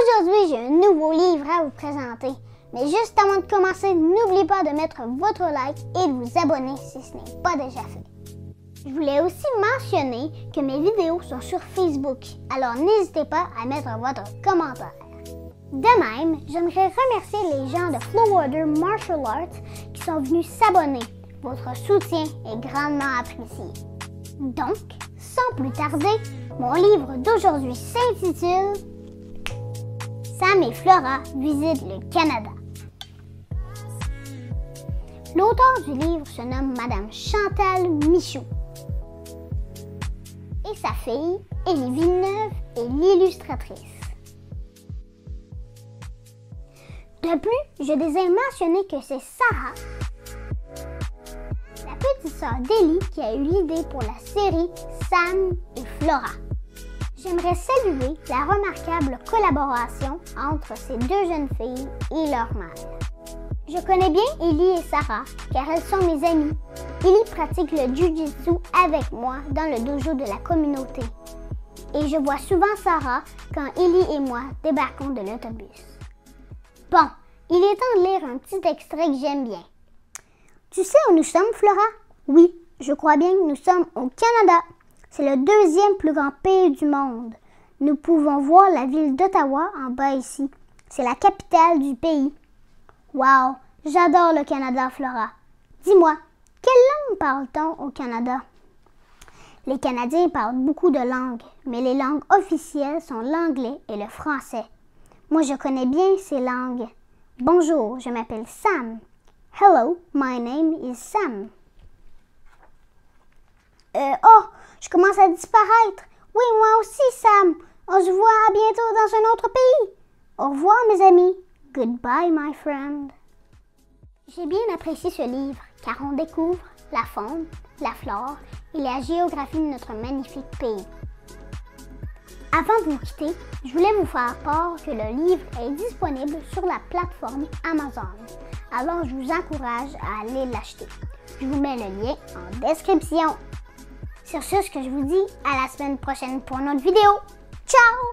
Aujourd'hui, j'ai un nouveau livre à vous présenter. Mais juste avant de commencer, n'oubliez pas de mettre votre like et de vous abonner si ce n'est pas déjà fait. Je voulais aussi mentionner que mes vidéos sont sur Facebook, alors n'hésitez pas à mettre votre commentaire. De même, j'aimerais remercier les gens de Flowwater Martial Arts qui sont venus s'abonner. Votre soutien est grandement apprécié. Donc, sans plus tarder, mon livre d'aujourd'hui s'intitule Sam et Flora visitent le Canada. L'auteur du livre se nomme Madame Chantal Michaud. Et sa fille, Élie Villeneuve, est l'illustratrice. De plus, je désire mentionner que c'est Sarah, la petite sœur d'Élie, qui a eu l'idée pour la série Sam et Flora. J'aimerais saluer la remarquable collaboration entre ces deux jeunes filles et leur mère. Je connais bien Ellie et Sarah car elles sont mes amies. Ellie pratique le Jiu-Jitsu avec moi dans le dojo de la communauté. Et je vois souvent Sarah quand Ellie et moi débarquons de l'autobus. Bon, il est temps de lire un petit extrait que j'aime bien. Tu sais où nous sommes, Flora? Oui, je crois bien que nous sommes au Canada. C'est le deuxième plus grand pays du monde. Nous pouvons voir la ville d'Ottawa en bas ici. C'est la capitale du pays. Wow, j'adore le Canada, Flora. Dis-moi, quelle langue parle-t-on au Canada? Les Canadiens parlent beaucoup de langues, mais les langues officielles sont l'anglais et le français. Moi, je connais bien ces langues. Bonjour, je m'appelle Sam. Hello, my name is Sam. Euh, oh, je commence à disparaître. Oui, moi aussi, Sam. On se voit bientôt dans un autre pays. Au revoir, mes amis. Goodbye, my friend. J'ai bien apprécié ce livre car on découvre la faune, la flore et la géographie de notre magnifique pays. Avant de vous quitter, je voulais vous faire part que le livre est disponible sur la plateforme Amazon. Alors je vous encourage à aller l'acheter. Je vous mets le lien en description. Sur ce, ce que je vous dis, à la semaine prochaine pour une autre vidéo. Ciao